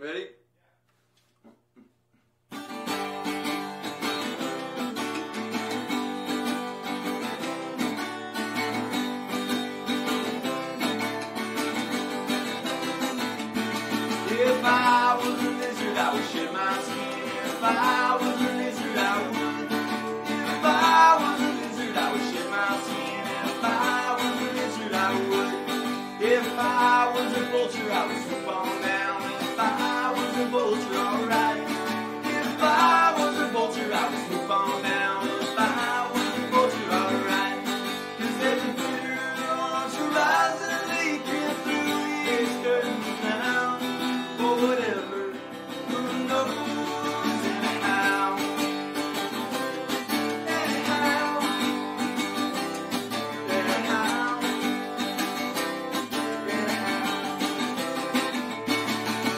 Ready? If I was a lizard, I would shed my skin. If I was a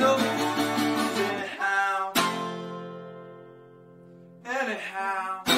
anyhow, anyhow.